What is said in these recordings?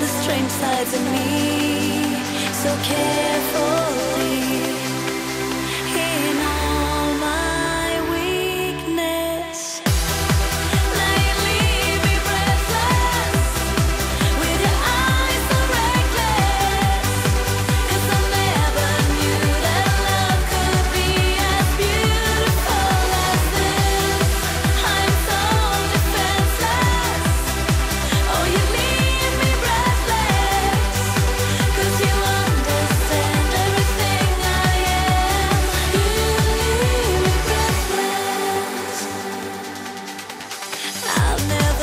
the strange sides of me. So careful.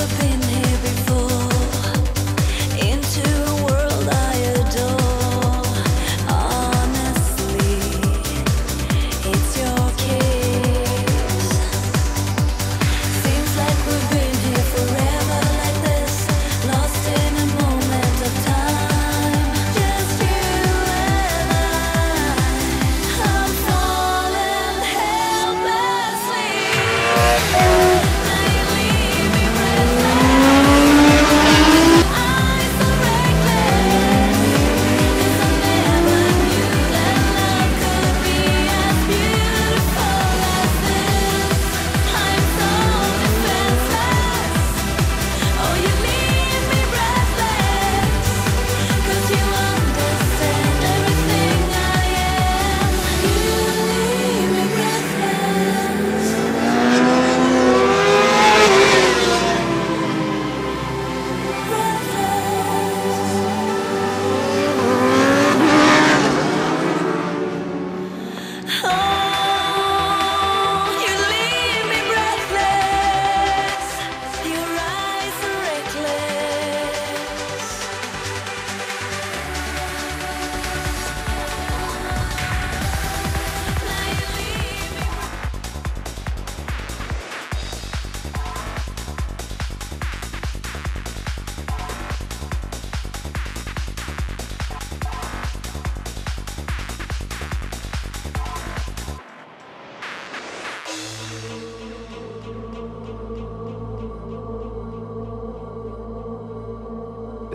never been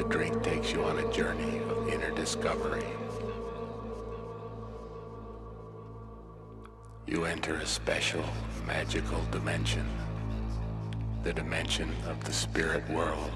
drink takes you on a journey of inner discovery. You enter a special, magical dimension, the dimension of the spirit world.